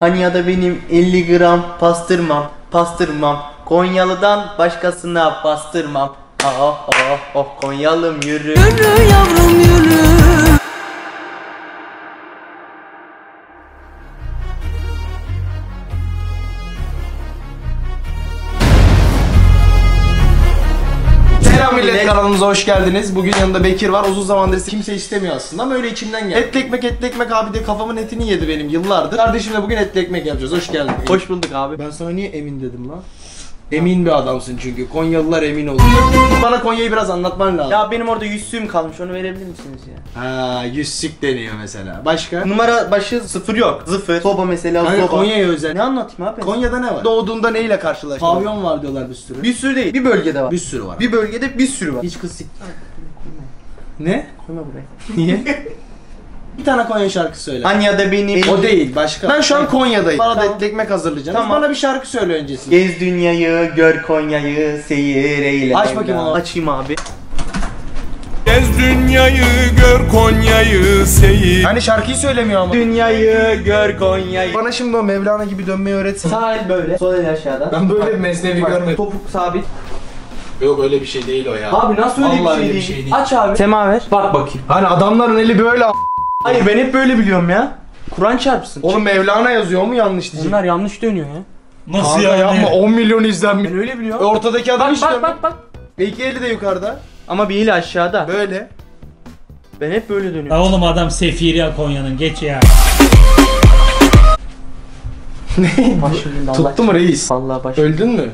Hani ya da benim 50 gram pastırmam, pastırmam. Konyalı'dan başkasına bastırmam. Ah ah ah oh Konyalım yürü. Selam millet Millet. Kanalımıza hoş geldiniz. Bugün yanında Bekir var. Uzun zamandır kimse istemiyor aslında ama öyle içimden geldi. Etli ekmek etli ekmek abi de kafamın etini yedi benim yıllardır. Kardeşimle bugün etli ekmek yapacağız. Hoş geldin. Hoş bulduk abi. Ben sana niye emin dedim lan? Emin bir adamsın çünkü. Konyalılar emin olur. Bana Konya'yı biraz anlatman lazım. Ya benim orada yüzüğüm kalmış onu verebilir misiniz ya? Ha, yüzsük deniyor mesela. Başka? Numara başı sıfır yok. Sıfır. Soba mesela Kanka soba. Konya'ya özel. Ne anlatayım abi? Konya'da ne var? Doğduğunda neyle karşılaştın? Pavyon var diyorlar bir sürü. Bir sürü değil. Bir bölgede var. Bir sürü var. Bir bölgede bir sürü var. Hiç kız sik. Ne? Koyma buraya. Niye? bir tane Konya şarkısı söyle. Hani ya da benim O değil başka. Ben şu an Konya'dayım. Bana da Tamam. etli ekmek hazırlayacağım. Tamam. Bana bir şarkı söyle öncesinde. Gez dünyayı, gör Konya'yı, seyir eyle. Aç bakayım onu. Açayım abi. Gez dünyayı gör Konya'yı seyir Hani şarkıyı söylemiyor ama. Dünyayı, gör Konya'yı. Bana şimdi o Mevlana gibi dönmeyi öğretsin. Sağ el böyle, sol el aşağıda. Ben böyle bir mesnevi görmedim. Topuk sabit. Yok öyle bir şey değil o ya. Abi nasıl öyle Vallahi bir şey öyle bir şey değil. Aç abi. Semaver. Bak bakayım. Hani adamların eli böyle a- Hayır ben hep böyle biliyorum ya. Kur'an çarpsın. Oğlum Mevlana yazıyor mu yanlış diyecek. Bunlar yanlış dönüyor ya. Nasıl Kanka yani? yapma 10 milyon izlenmiş. Ben öyle E, biliyorum. Ortadaki adam Bak işte. bak bak bak. İki eli de yukarıda. Ama bir el aşağıda. Böyle. Ben hep böyle Ya dönüyorum. oğlum adam sefiri ya Konya'nın geç ya. Başımın Allah Tuttu mu reis? Vallahi başım. Öldün mü?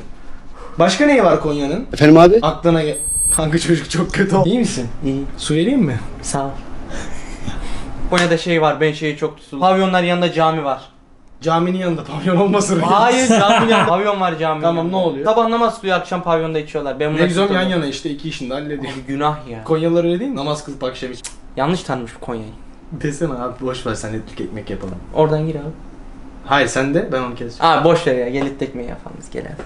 Başka neyi var Konya'nın? Efendim abi? Aklına gel. Kanka çocuk çok kötü oldu. İyi misin? İyi. Su vereyim mi? Sağ ol. Konya'da şey var, ben şeyi çok tutuldu. Pavyonlar yanında cami var. Caminin yanında pavyon olmasın. Hayır caminin yanında. Pavyon var caminin Tamam, yanında. ne oluyor? Sabah namaz kılıyor, akşam pavyonda içiyorlar. Ben buna Ne güzel yan tutuldum. yana işte iki işini de hallediyor. Abi günah ya. Konyalılar öyle değil mi? Namaz kılıp akşam iç. Yanlış tanımış bu Konya'yı. Desene abi boş ver sen etlik ekmek yapalım. Oradan gir abi. Hayır sen de ben onu keseceğim. Aa boş ver ya, gel et tekmeyi yapalım biz gel abi.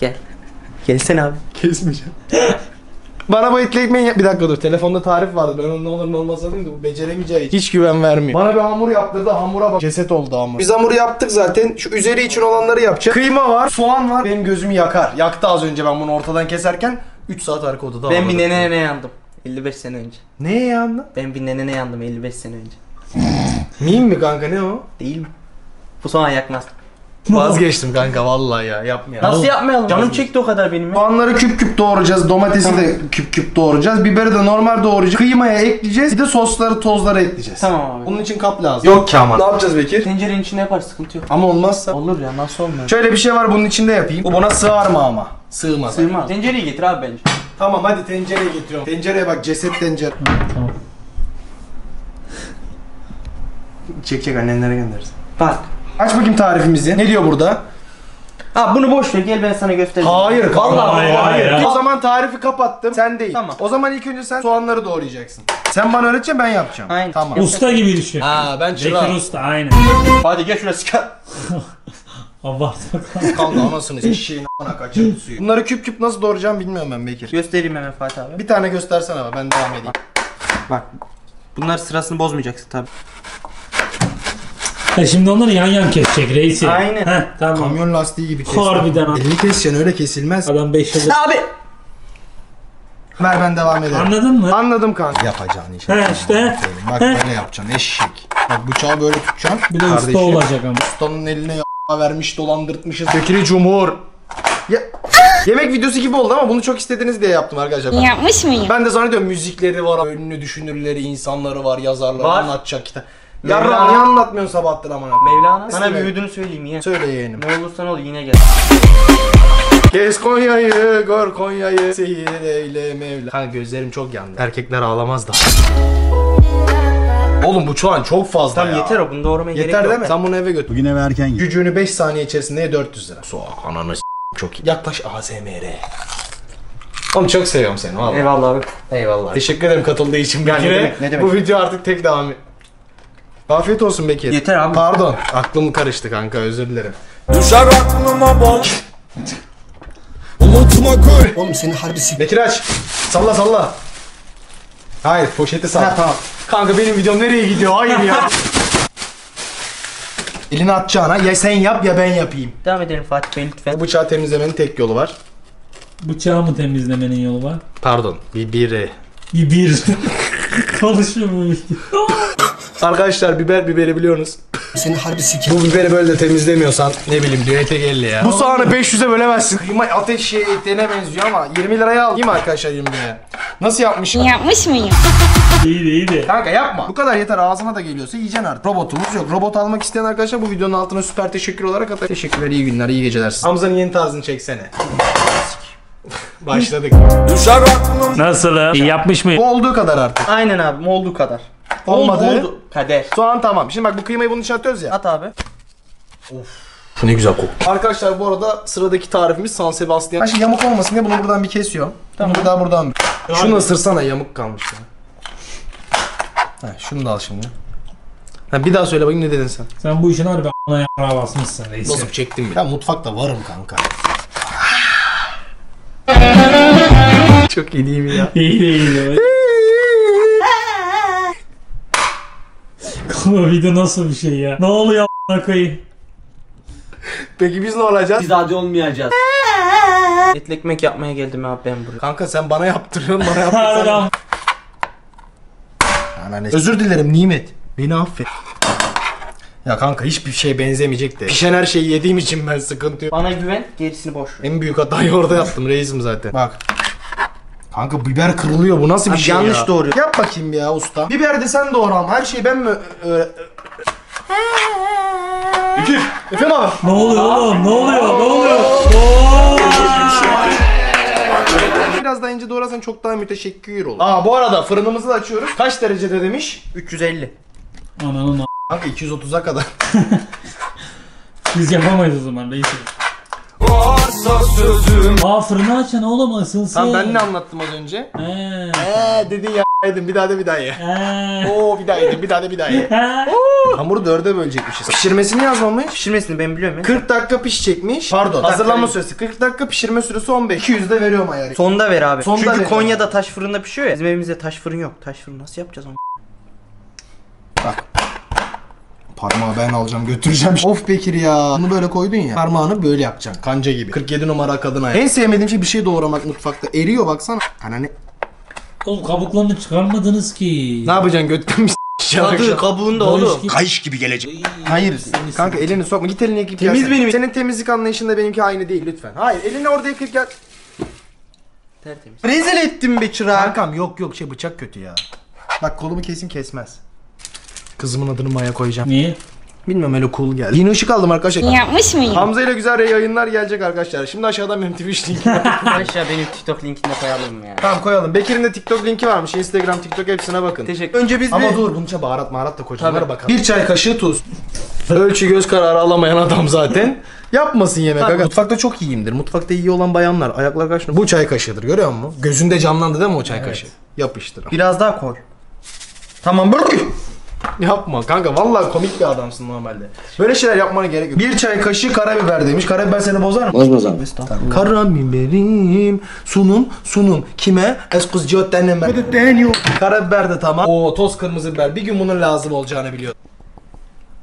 Gel. Gelsene abi. Kesmeyeceğim. Bana bu etli ekmeği yap- Bir dakika dur telefonda tarif vardı ben onun ne olur ne olmaz alayım da bu beceremeyeceği için. Hiç güven vermiyor. Bana bir hamur yaptırdı hamura bak. Ceset oldu hamur. Biz hamuru yaptık zaten şu üzeri için olanları yapacağız. Kıyma var soğan var. Benim gözümü yakar. Yaktı az önce ben bunu ortadan keserken 3 saat arka odada Ben bir nenene yandım. 55 sene önce. Neye yandın? Ben bir nenene yandım 55 sene önce. Miyim mi kanka ne o? Değil mi? Bu sana yakmaz. Vazgeçtim kanka vallahi ya yapmayalım. Nasıl yapmayalım? Canım çekti o kadar benim ya. Soğanları küp küp doğrayacağız. Domatesi de küp küp doğrayacağız. Biberi de normal doğrayacağız. Kıymaya ekleyeceğiz. Bir de sosları, tozları ekleyeceğiz. Tamam abi. Bunun için kap lazım. Yok ki ama. Ne yapacağız Bekir? Tencerenin içinde yapar sıkıntı yok. Ama olmazsa. Olur ya nasıl olmuyor? Şöyle bir şey var bunun içinde yapayım. Bu buna sığar mı ama? Sığmaz. Sığmaz. Tencereyi getir abi bence. Tamam hadi tencereye getiriyorum. Tencereye bak ceset tencere. Tamam. Çek çek annenlere göndeririz. Bak. Aç bakayım tarifimizi. Ne diyor burada? Ha bunu boş ver gel ben sana göstereyim. Hayır kanka. Vallahi Hayır, hayır, hayır. O zaman tarifi kapattım. Sen değil. Tamam. O zaman ilk önce sen soğanları doğrayacaksın. Sen bana öğreteceksin ben yapacağım. Aynen. Tamam. Usta gibi düşün. Ha ben Bekir çırak. Usta aynen. Hadi gel şuraya sıkar. Abartma. Kanka anasını eşeğin a**ına kaçırdı suyu. Bunları küp küp nasıl doğrayacağım bilmiyorum ben Bekir. Göstereyim hemen Fatih abi. Bir tane göstersene bana ben devam edeyim. Bak. Bunlar sırasını bozmayacaksın tabi. Ha şimdi onları yan yan kesecek reisi. Aynen. Heh, tamam. Kamyon lastiği gibi kes. Harbiden ha. Elini keseceksin öyle kesilmez. Adam 5 yıldır. Abi. Ver ben devam ederim. Anladın mı? Anladım kanka. Yapacağın işi. He işte. Bak böyle yapacaksın eşek. Bak bıçağı böyle tutacaksın. Bir de usta olacak ama. Ustanın eline ya vermiş dolandırtmışız. Bekir'i Cumhur. Ya, yemek videosu gibi oldu ama bunu çok istediniz diye yaptım arkadaşlar. Ben, Yapmış mıyım? ben de zannediyorum müzikleri var, ünlü düşünürleri, insanları var, yazarları Var. anlatacak kitap. Mevlana- Yarra niye anlatmıyorsun sabahtır amına? Mevlana. Sana bir İstemem. ödünü söyleyeyim ya. Söyle yeğenim. Ne olursan ol yine gel. Kes Konya'yı, gör Konya'yı, seyir eyle Mevla. Kanka gözlerim çok yandı. Erkekler ağlamaz da. Oğlum bu şu an çok fazla Tamam ya. yeter o bunu doğramaya gerek Yeter yok. değil mi? Sen bunu eve götür. Bugün eve erken git. Gücünü 5 saniye içerisinde ye 400 lira. Soğuk ananı s- çok iyi. Yaklaş ASMR. Oğlum çok seviyorum seni valla. Eyvallah abi. Eyvallah. Teşekkür ederim katıldığı için Bekir'e. ne demek, ne demek. Bu video artık tek devam Afiyet olsun Bekir. Yeter abi. Pardon. Aklım karıştı kanka özür dilerim. Düşer aklıma bol Unutma gül Oğlum seni harbi s*** Bekir aç. Salla salla. Hayır poşeti salla. Ha, tamam. Kanka benim videom nereye gidiyor? Hayır ya. Elini atacağına ya sen yap ya ben yapayım. Devam edelim Fatih Bey lütfen. Bu bıçağı temizlemenin tek yolu var. Bıçağı mı temizlemenin yolu var? Pardon. Bir biri. Bir bir. Konuşuyor bu video. Arkadaşlar biber biberi biliyorsunuz. Seni harbi Bu biberi böyle de temizlemiyorsan ne bileyim diyor etegelli ya. Bu soğanı 500'e bölemezsin. Kıyma ateş şey etine benziyor ama 20 liraya al. Değil mi arkadaşlar 20 liraya? Nasıl yapmışım? Yapmış mıyım? İyi de iyi de. Kanka yapma. Bu kadar yeter ağzına da geliyorsa yiyeceksin artık. Robotumuz yok. Robot almak isteyen arkadaşlar bu videonun altına süper teşekkür olarak atar. Teşekkürler iyi günler iyi geceler. Hamza'nın yeni tarzını çeksene. Başladık. Nasıl? İyi yapmış mı? Bu olduğu kadar artık. Aynen abi olduğu kadar. Olmadı. Oldu. Kader. Soğan tamam. Şimdi bak bu kıymayı bunun içine atıyoruz ya. At abi. Bu ne güzel koktu. Arkadaşlar bu arada sıradaki tarifimiz San Sebastian. Ben şimdi yamuk olmasın diye bunu buradan bir kesiyorum. Tamam. Bunu da buradan bir. Şunu ısırsana yamuk kalmış ya. Heh, şunu da al şimdi. Ha, bir daha söyle bakayım ne dedin sen? Sen bu işin harbi a**ına yarağa basmışsın reis. Nasıl çektim mi? Ben mutfakta varım kanka. Çok iyi değil mi ya? İyi de iyi de. Bu video nasıl bir şey ya? Ne oluyor a**ına koyayım? Peki biz ne olacağız? Biz adi olmayacağız. Etli ekmek yapmaya geldim abi ben buraya. Kanka sen bana yaptırıyorsun bana yaptırsan. Anneanne. Özür dilerim Nimet. Beni affet. Ya kanka hiçbir şey benzemeyecek de. Pişen her şeyi yediğim için ben sıkıntı yok. Bana güven gerisini boş ver. En büyük hatayı orada yaptım reisim zaten. Bak. Kanka biber kırılıyor bu nasıl bir Abi şey yanlış ya? doğruyor. Yap bakayım ya usta. Biber de sen doğra ama her şeyi ben mi öğre... İki. Efendim abi. Ne oluyor oğlum? Ne oluyor? Ne oluyor? Biraz daha ince doğrasan çok daha müteşekkir olur. Aa bu arada fırınımızı da açıyoruz. Kaç derecede demiş? 350. Ananın a**. Kanka 230'a kadar. Biz yapamayız o zaman reis. Varsa sözüm Aa fırını açan oğlum ısınsın. Tamam ben ne anlattım az önce? He. Eee dedin ya yedim bir daha da bir daha ye. He. Oo bir daha yedim bir daha da bir daha ye. Hamuru dörde bölecekmişiz. Pişirmesini yazmamış. Pişirmesini ben biliyorum ya. 40 dakika pişecekmiş. Pardon. Hazırlanma süresi 40 dakika, pişirme süresi 15. 200 de veriyorum ayarı. Sonda ver abi. Sonda Çünkü ver. Konya'da taş fırında pişiyor ya. Bizim evimizde taş fırın yok. Taş fırın nasıl yapacağız onu? Parmağı ben alacağım götüreceğim. of Bekir ya. Bunu böyle koydun ya. Parmağını böyle yapacaksın. Kanca gibi. 47 numara kadın ayağı. En sevmediğim şey bir şey doğramak mutfakta. Eriyor baksana. Anne Oğlum kabuklarını çıkarmadınız ki. ne yapacaksın götten mi s***caksın Tadı kabuğunda Barış oğlum. gibi. Kayış gibi gelecek. Hayır. Kanka elini sokma. Git elini yıkayıp Temiz gelsene. benim. Senin temizlik anlayışınla benimki aynı değil lütfen. Hayır elini orada yıkayıp gel. Tertemiz. Rezil ettim be çırağı. Kankam yok yok şey bıçak kötü ya. Bak kolumu kesin kesmez. Kızımın adını Maya koyacağım. Niye? Bilmiyorum öyle cool geldi. Yeni ışık aldım arkadaşlar. Yapmış mıyım? Hamza ile güzel yayınlar gelecek arkadaşlar. Şimdi aşağıdan benim Twitch linkim var. Aşağı benim TikTok linkini de koyalım ya. tamam koyalım. Bekir'in de TikTok linki varmış. Instagram, TikTok hepsine bakın. Teşekkür. Önce biz Ama bir... dur bunca baharat maharat da. Onlara bakalım. Bir çay kaşığı tuz. Ölçü göz kararı alamayan adam zaten. Yapmasın yemek aga. Mutfakta çok iyiyimdir. Mutfakta iyi olan bayanlar. Ayaklar kaç Bu çay kaşığıdır görüyor musun? Gözünde canlandı değil mi o çay kaşığı? Yapıştır. Biraz daha koy. Tamam böyle. Yapma kanka vallahi komik bir adamsın normalde. Böyle şeyler yapmana gerek yok. Bir çay kaşığı karabiber demiş. Karabiber seni bozar mı? Bozmaz abi. Karabiberim sunum sunum kime? Eskuzcot deneme. Karabiber de tamam. Oo toz kırmızı biber. Bir gün bunun lazım olacağını biliyordum.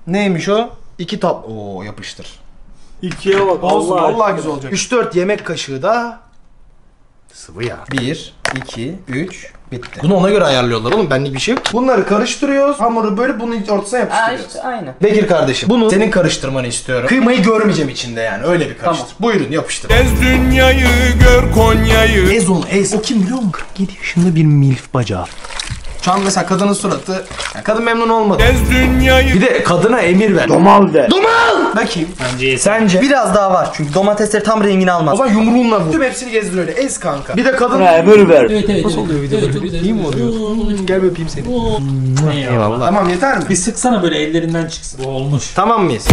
Neymiş o? İki tap. Oo yapıştır. İkiye bak. Olsun vallahi güzel olacak. 3-4 yemek kaşığı da sıvı yağ. 1, 2, 3, bitti. Bunu ona göre ayarlıyorlar oğlum benlik bir şey yok. Bunları karıştırıyoruz. Hamuru böyle bunun ortasına Aa yapıştırıyoruz. işte aynı. Bekir kardeşim bunu senin karıştırmanı istiyorum. Kıymayı görmeyeceğim içinde yani öyle bir karıştır. Buyurun yapıştır. Gez dünyayı gör Konya'yı Ez onu ez. O kim biliyor musun? 47 yaşında bir milf bacağı. Şu an mesela kadının suratı, yani kadın memnun olmadı. Gez dünyayı Bir de kadına emir ver. Domal de. Domal! Bakayım. Bence Sence? Biraz daha var çünkü domatesleri tam rengini O almaz. zaman yumruğunla vur. Tüm hepsini gezdir öyle. Ez kanka. Bir de kadın... Emir ver. Evet evet. Nasıl oluyor videoda? Evet, böyle? evet, İyi mi oluyor? Gel bir öpeyim seni. Eyvallah. Tamam yeter mi? Bir sıksana böyle ellerinden çıksın. Bu olmuş. Tamam mıyız?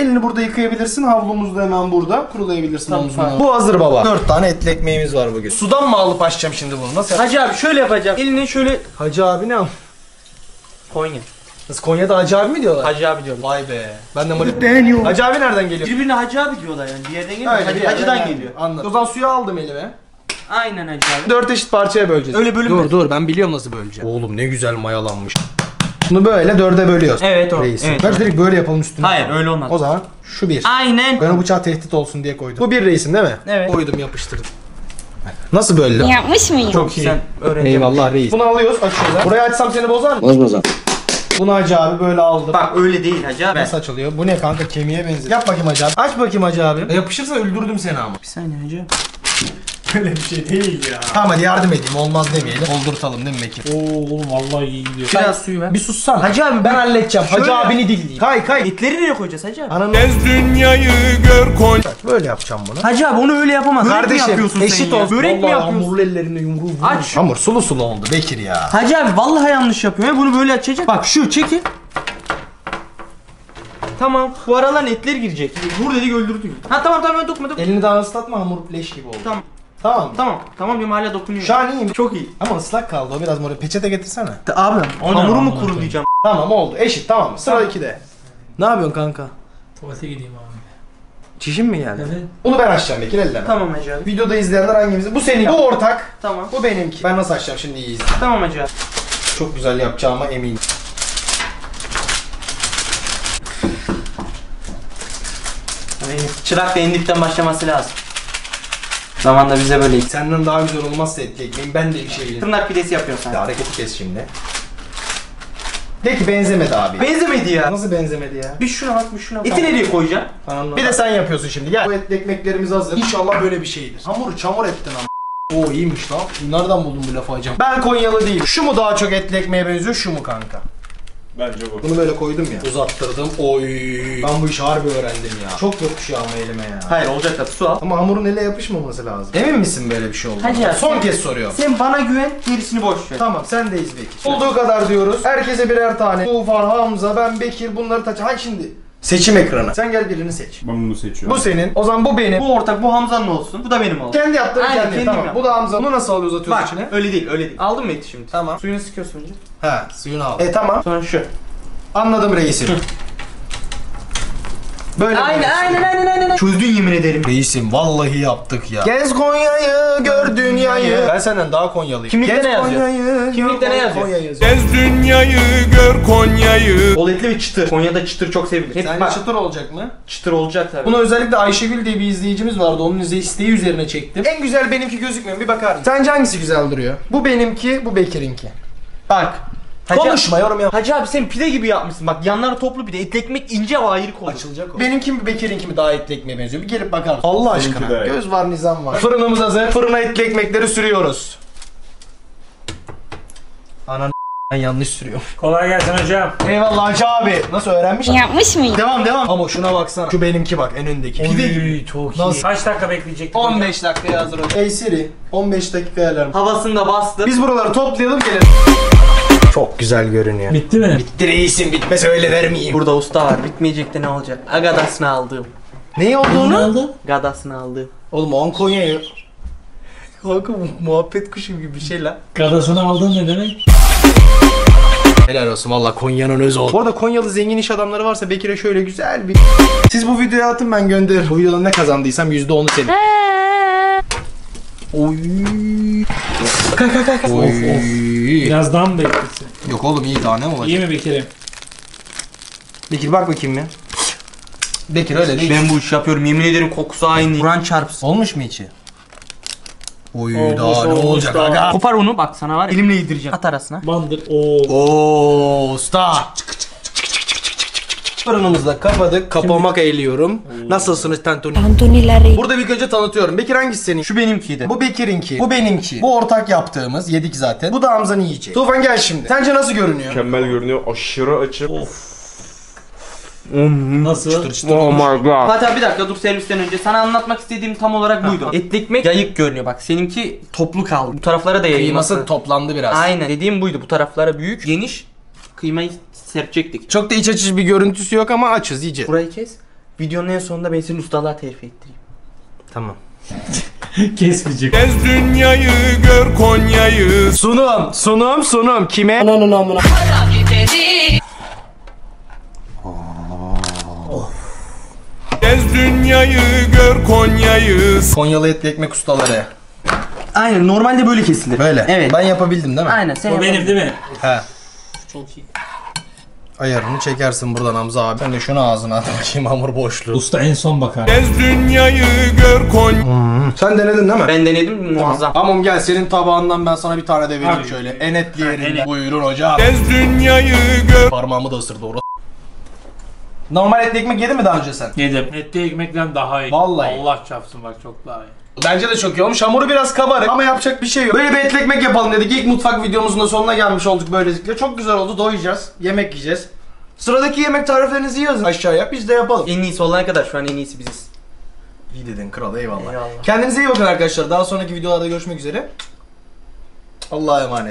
Elini burada yıkayabilirsin. Havlumuz da hemen burada. Kurulayabilirsin omzuna. Bu hazır baba. 4 tane etli ekmeğimiz var bugün. Sudan mı alıp açacağım şimdi bunu? Nasıl? Hacı abi şöyle yapacağım. Elini şöyle Hacı abi ne? Konya. Nasıl Konya'da Hacı abi mi diyorlar? Hacı abi diyorum. Vay be. Ben de Mali... Hacı abi nereden geliyor? Birbirine hacı abi diyorlar yani. Bir yerden geliyor. Öyle Hacı, bir yerden hacıdan geldi. geliyor. Anladım. O zaman suyu aldım elime. Aynen hacı abi. 4 eşit parçaya böleceğiz. Öyle bölünmez. Dur dur ben biliyorum nasıl böleceğim. Oğlum ne güzel mayalanmış. Bunu böyle dörde bölüyoruz. Evet o. Reisim. Evet. Bence direkt böyle yapalım üstüne. Hayır öyle olmaz. O zaman şu bir. Aynen. Ben o bıçağı tehdit olsun diye koydum. Bu bir reisim değil mi? Evet. Koydum yapıştırdım. Nasıl böyle? Yapmış mıyım? Çok iyi. Sen öğren. Eyvallah reis. Bunu alıyoruz açıyoruz. Burayı açsam seni bozar mı? Bozmaz abi. Bunu Hacı abi böyle aldım. Bak öyle değil hacı abi. Nasıl açılıyor? Bu ne kanka kemiğe benziyor. Yap bakayım Hacı abi. Aç bakayım Hacı abi. Yapışırsa öldürdüm seni ama. Bir saniye hacı. Öyle bir şey değil ya. Tamam hadi yardım edeyim olmaz demeyelim. Oldurtalım değil mi Bekir? Oo oğlum vallahi iyi gidiyor. Biraz suyu ver. Bir sussan. Hacı abi Ben halledeceğim. Hacı Şöyle- abini dilleyeyim. Kay kay. Etleri nereye koyacağız hacı abi? Ananı Gez dünyayı gör Konya böyle yapacağım bunu. Hacı abi onu öyle yapamaz. Börek mi Kardeşim yapıyorsun eşit sen ya? olsun. Börek mi Vallahi yapıyorsun? hamurlu ellerimle yumruğu vurmuş. Aç. Hamur sulu sulu oldu Bekir ya. Hacı abi vallahi yanlış yapıyor. ya. Bunu böyle açacak. Bak şu çekin. Tamam. Bu aralar etler girecek. Vur dedik öldürdük. Ha tamam tamam dokma dokma. Elini daha ıslatma hamur leş gibi oldu. Tamam. Tamam mı? Tamam. Tamam diyorum hala dokunuyor. Şu an iyiyim. çok iyi. Ama ıslak kaldı o biraz mor. Peçete getirsene. Abi hamuru mu bunu kurulayacağım? Tamam oldu. Eşit tamam. Sıra 2'de. Ne yapıyorsun kanka? Tuvalete gideyim abi. Çişin mi geldi? Evet. Bunu ben açacağım Bekir elleme. Tamam hacı abi. Videoda izleyenler hangimizi? Bu senin. Bu ortak. Tamam. Bu benimki. Ben nasıl açacağım şimdi iyi izle. Tamam hacı abi. Çok güzel yapacağıma eminim. Çırak da en dipten başlaması lazım. Zamanla bize böyle Senden daha güzel olmazsa etli ekmeğim ben de bir şey yedim. tırnak pidesi yapıyorsun sen. Hareketi kes şimdi. De ki benzemedi abi. Benzemedi ya. Nasıl benzemedi ya? Bir şuna bak bir şuna bak. Eti nereye koyacaksın? Tamam, bir de sen yapıyorsun şimdi gel. Bu etli ekmeklerimiz hazır. İnşallah böyle bir şeydir. Hamuru çamur ettin ama. Oo iyiymiş lan. Nereden buldun bu lafı hocam? Ben Konyalı değilim. Şu mu daha çok etli ekmeğe benziyor, şu mu kanka? Bence bu Bunu böyle koydum ya. Uzattırdım. Oy. Ben bu işi harbi öğrendim ya. Çok yapışıyor ama elime ya. Hayır olacak tabii su al. Ama hamurun ele yapışmaması lazım. Emin misin böyle bir şey olduğunu? Hacı ya, Son sen- kez soruyorum. Sen bana güven gerisini boş ver. Tamam sen de izle. Olduğu kadar diyoruz. Herkese birer tane. Tufan, Hamza, ben Bekir bunları taç. Hadi şimdi. Seçim ekranı. Sen gel birini seç. Ben bunu seçiyorum Bu senin. O zaman bu benim. Bu ortak bu Hamza'nın olsun. Bu da benim olsun. Kendi yaptığın Aynen, kendi. kendim Tamam. yaptım. Bu da Hamza. Bunu nasıl alıyoruz atıyoruz Bak içine? öyle değil öyle değil. Aldın mı eti şimdi? Tamam. Suyunu sıkıyorsun önce. He suyunu al. E tamam. Sonra şu. Anladım reisim. Böyle mi Aynen aynen aynen aynen. Çözdün yemin ederim. Reisim vallahi yaptık ya. Gez Konya'yı gör dünyayı. Ben senden daha Konyalıyım. Kimlikte Gez ne yazıyor? Konya'yı, Kimlikte gör ne yazıyor? Konya yazıyor. Gez dünyayı gör Konya'yı Bol etli ve çıtır. Konya'da çıtır çok sevilir. Hep Sence bak çıtır olacak mı? çıtır olacak tabii. Bunu özellikle Ayşegül diye bir izleyicimiz vardı. Onun izle isteği üzerine çektim. En güzel benimki gözükmüyor. Bir bakar mısın? Sence hangisi güzel duruyor? Bu benimki, bu Bekir'inki. bak. Hacı, Konuşma yorum yap. Hacı abi sen pide gibi yapmışsın. Bak yanları toplu pide. Etli ekmek ince o ayrı kolu. Açılacak o. Benimki mi Bekir'inki mi daha etli ekmeğe benziyor? Bir gelip bakar mısın? Allah Benimki aşkına. de. Göz var nizam var. Fırınımız hazır. Fırına etli ekmekleri sürüyoruz. Anan ben yanlış sürüyorum. Kolay gelsin hocam. Eyvallah Hacı abi. Nasıl öğrenmiş? Yapmış mıyım? Devam devam. Ama şuna baksana. Şu benimki bak en öndeki. Pide gibi. çok Nasıl? Kaç dakika bekleyecektik hocam? 15 dakikaya hazır olacak. Ey Siri 15 dakika ayarlarım. Havasını da bastı. Biz buraları toplayalım gelelim. Çok güzel görünüyor. Bitti mi? Bitti reisim bitmez öyle vermeyeyim. Burada usta var. Bitmeyecek de ne olacak? Agadasını aldığım. Ne Ne olduğunu? oldu? Gadasını aldığım. Oğlum on Konya'yı. Kanka bu muhabbet kuşu gibi bir şey lan. Gadasını aldın ne demek? Helal olsun valla Konya'nın öz oldu. Bu arada Konyalı zengin iş adamları varsa Bekir'e şöyle güzel bir... Siz bu videoyu atın ben gönderirim. Bu videoda ne kazandıysam %10'u senin. Oy. Kalk kalk kalk. Oy. Biraz daha mı beklesin? Yok oğlum iyi daha ne olacak? İyi mi Bekir'im? Bekir bak bakayım ya. Bekir öyle değil. Ben bu işi yapıyorum. Yemin ederim kokusu aynı. Kur'an çarpsın. Olmuş mu içi? Oy Olmuş, daha ne olmuş olacak daha. aga? Kopar onu bak sana var. ya, Elimle yedireceğim. At arasına. Bandır. Oo. Oo usta. Fırınımızı da kapadık. Kapamak eğiliyorum. Nasılsınız Tantuni? Tantunileri. Burada bir önce tanıtıyorum. Bekir hangisi senin? Şu benimkiydi. Bu Bekir'inki. Bu benimki. Bu ortak yaptığımız. Yedik zaten. Bu da Hamza'nın yiyeceği. Tufan gel şimdi. Sence nasıl görünüyor? Mükemmel görünüyor aşırı açık Nasıl? Çıtır çıtır Oh olmuş. my god Fatih abi bir dakika dur servisten önce. Sana anlatmak istediğim tam olarak buydu. Etli ekmek yayık görünüyor bak. Seninki toplu kaldı. Bu taraflara da yayılması. Kıyması toplandı biraz. Aynen. Dediğim buydu. Bu taraflara büyük, geniş. Kıymayı serpecektik. Çok da iç açıcı bir görüntüsü yok ama açız iyice. Burayı kes. Videonun en sonunda ben senin ustalığa terfi ettireyim. Tamam. Kesmeyecek. Gez dünyayı gör Konya'yı Sunum, sunum, sunum. Kime? Gez dünyayı gör Konya'yı Konyalı etli ekmek ustaları. Aynen. Normalde böyle kesilir. Böyle. Evet. Ben yapabildim değil mi? Aynen. Sen O benim değil mi? He. Çok iyi. Ayarını çekersin buradan Hamza abi. Sen de şunu ağzına at bakayım hamur boşluğu. Usta en son bakar. Gez dünyayı gör Konya Sen denedin değil mi? Ben denedim muazzam. Tamam gel senin tabağından ben sana bir tane de vereyim Abi. şöyle. En etli et. Buyurun hocam. Gez dünyayı gör Parmağımı da ısırdı orası. Normal etli ekmek yedin mi daha önce sen? Yedim. Etli ekmekten daha iyi. Vallahi. Allah çarpsın bak çok daha iyi. Bence de çok iyi olmuş. Hamuru biraz kabarık ama yapacak bir şey yok. Böyle bir etli ekmek yapalım dedik. İlk mutfak videomuzun da sonuna gelmiş olduk böylelikle. Çok güzel oldu. Doyacağız. Yemek yiyeceğiz. Sıradaki yemek tariflerinizi yazın aşağıya. Biz de yapalım. En iyisi olana kadar şu an en iyisi biziz. İyi dedin kral eyvallah. Eyvallah. Kendinize iyi bakın arkadaşlar. Daha sonraki videolarda görüşmek üzere. Allah'a emanet.